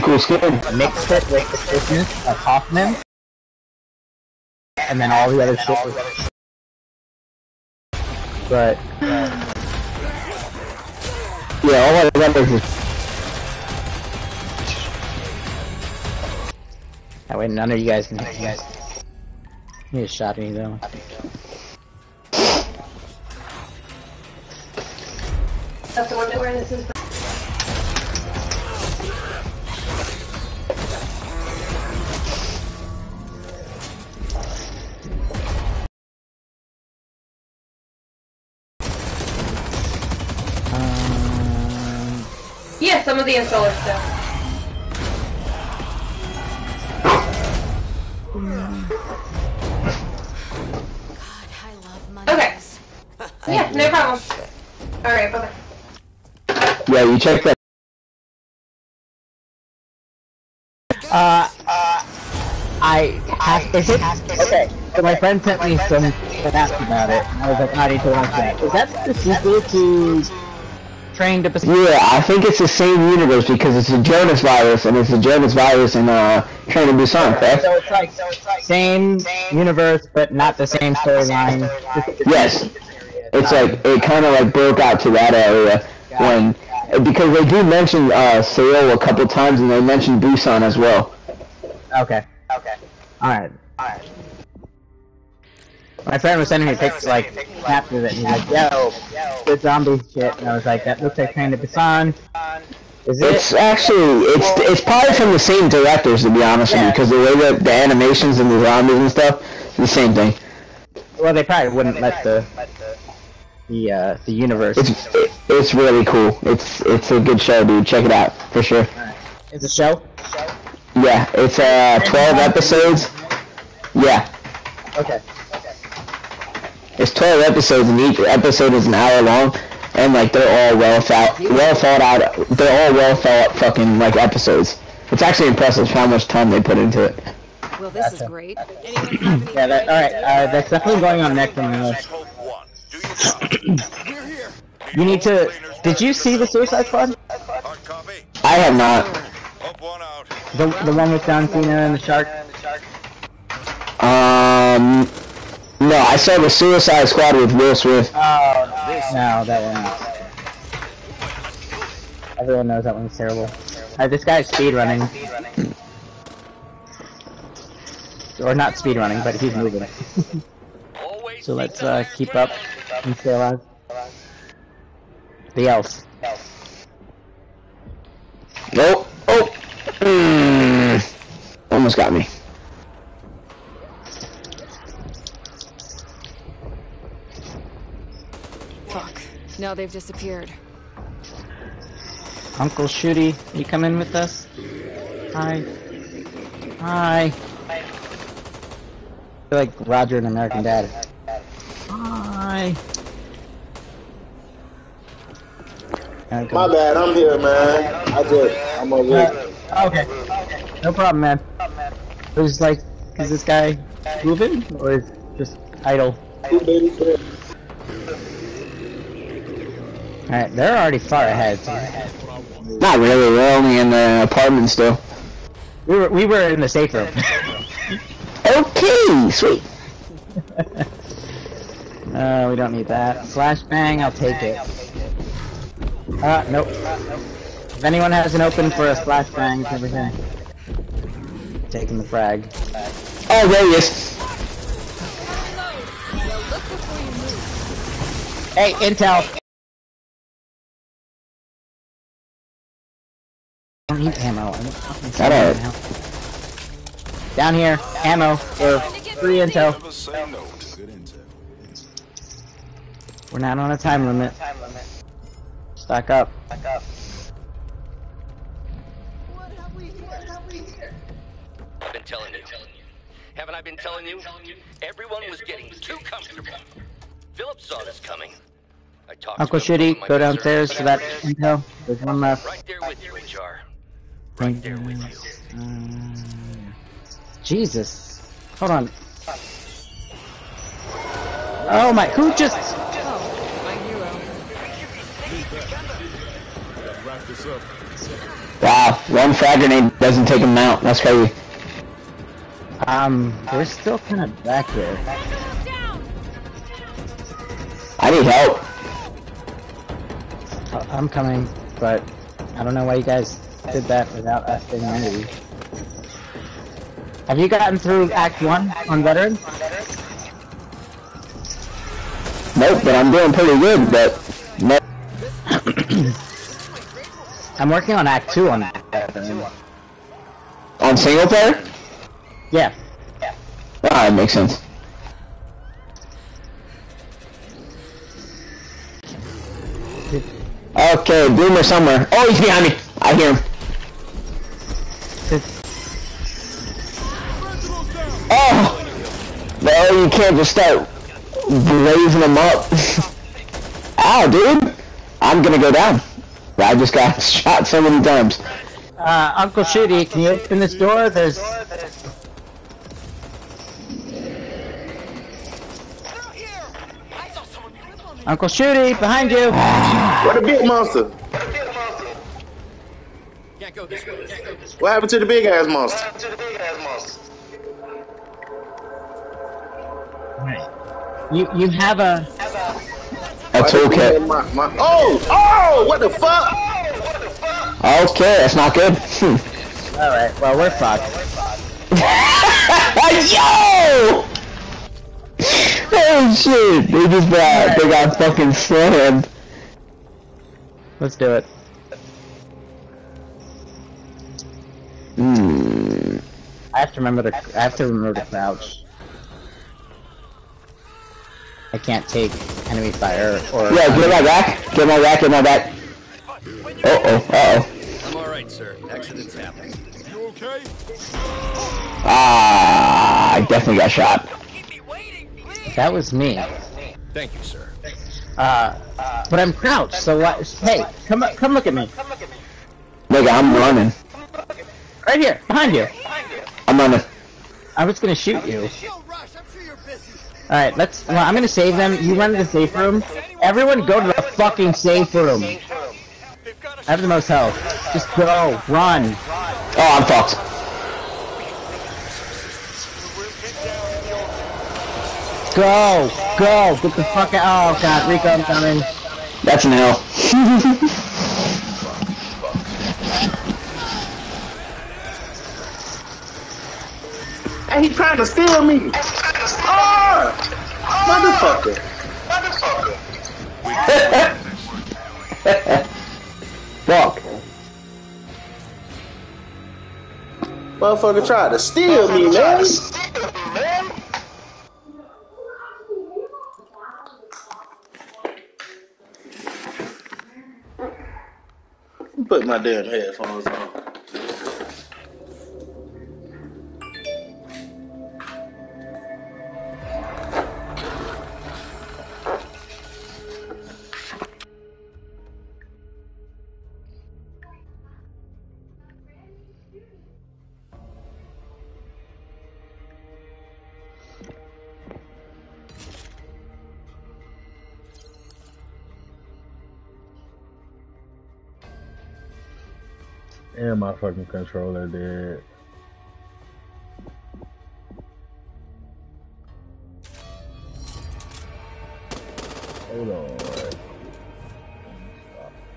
pretty cool skin. Mixed it with the Christmas of Hoffman. And then all the other shit was... But, uh, Yeah, all I remember is that way none of you guys can... hit You guys... He just shot me though. That's the one that we're in. This is. Some of the installer stuff. I love money. Mm. Okay. Yeah, no problem. All right, bye bye. yeah. You check that. uh, I have, is it, okay, so my friend sent me some facts about it, and I was like, ah, I need to watch that. Is that the sequel to Train to Busan? Yeah, I think it's the same universe because it's a Jonas virus, and it's a Jonas virus in uh, Train to Busan, correct? So it's like, same universe, but not the same storyline. Yes. It's like it kind of like broke out to that area when because they do mention uh, Seoul a couple times, and they mention Busan as well. Okay. Okay. Alright. Alright. My friend was sending me pics, like, of it, and he's like, yo, good zombie shit, and I was like, that looks like Train to Busan. Is it? It's actually it's it's probably from the same directors to be honest with you, because the way that the animations and the zombies and stuff, it's the same thing. Well, they probably wouldn't let the, the, uh, the universe. It's it, it's really cool. It's it's a good show, dude. Check it out for sure. It's a show? Yeah, it's uh 12 episodes. Yeah, Okay. It's 12 episodes, and each episode is an hour long, and like they're all well thought well thought out. They're all well thought fucking like episodes. It's actually impressive how much time they put into it. Well, this is great. Anyone have any Yeah, that, alright, uh, that's definitely going on next on the list. Hope one. Do your job. We're here. You need to, did you see the Suicide Squad? I have not. Hope one out. The, the one with John Cena and the shark? Um, no, I saw the Suicide Squad with Will Smith. Oh, no, that one. Everyone knows that one's terrible. Uh, this guy's speedrunning. Or not speedrunning, but he's moving. so let's uh, keep up and stay alive. The elf. Nope. Oh. Mm. Almost got me. Fuck. Now they've disappeared. Uncle Shooty, you come in with us? Hi. Hi. I feel like Roger and American Dad. Hi. My bad, I'm here, man. I just, I'm over here. on. okay. No problem, man. Who's like, is this guy moving or is just idle? Alright, they're already far ahead. so- Not really. We're only in the apartment still. We were we were in the safe room. Okay, sweet. uh, we don't need that. Flashbang, I'll take it. Uh, nope. If anyone has an open for a flashbang, it's over here. Taking the frag. Oh, there he is. Hey, intel! I don't need ammo. I don't fucking see Alright. ammo. Down here, ammo for free intel. Never say no to good intel. We're not on a time limit. Stock up. I've been telling you. Haven't I been telling you? Everyone was getting too comfortable. Philip saw this coming. I talked Uncle to Shitty, go downstairs to that listened. intel. There's one left. Right there with you, HR. Right Right there with you. Um, Jesus. Hold on. Oh my, who just... Oh, my hero. Wrap this up. Wow, one frag grenade doesn't take him out. That's crazy. Um, we're still kind of back here. I need help. I'm coming, but I don't know why you guys did that without us being. Have you gotten through Act 1 on Veteran? Nope, but I'm doing pretty good, but no. I'm working on Act 2 on Veteran. On single player? Yeah. Ah, that makes sense. Okay, Bloomer somewhere. Oh, he's behind me. I hear him. Oh! No, you can't just start blazing them up. Ow, dude! I'm gonna go down. I just got shot so many times. Uh, Uncle Shooty, can you open this door? There's... Uncle Shooty, behind you! What the big monster? Can't go this way. What happened to the big ass monster? You you have a... A toolkit. My, my, oh! Oh! What the fuck? Okay, that's not good. Alright, well we're fucked. Yo! Oh shit! They just got they got fucking slammed. Let's do it. Hmm. I have to remember to I have to remember to crouch. I can't take enemy fire or Yeah, get my back. Get my back. Get my back. Uh oh. Uh oh. I'm all right, sir. Accidents happen. You okay? Ah, I definitely got shot. that was me. Thank you, sir. Uh, but I'm crouched, so what? Hey, come come look at me. Look, I'm running. Right here, behind you. I'm running. I was gonna shoot you. Alright, let's. Well, I'm gonna save them. You run to the safe room. Everyone go to the fucking safe room. I have the most health. Just go. Run. Oh, I'm fucked. Go. Go. Get the fuck out. Oh, God. Rico, I'm coming. That's an L. Hey, he trying to steal me. Ah! Motherfucker. Fuck. Motherfucker tried to steal me, man. Put my damn headphones on. And my fucking controller dead. Hold on.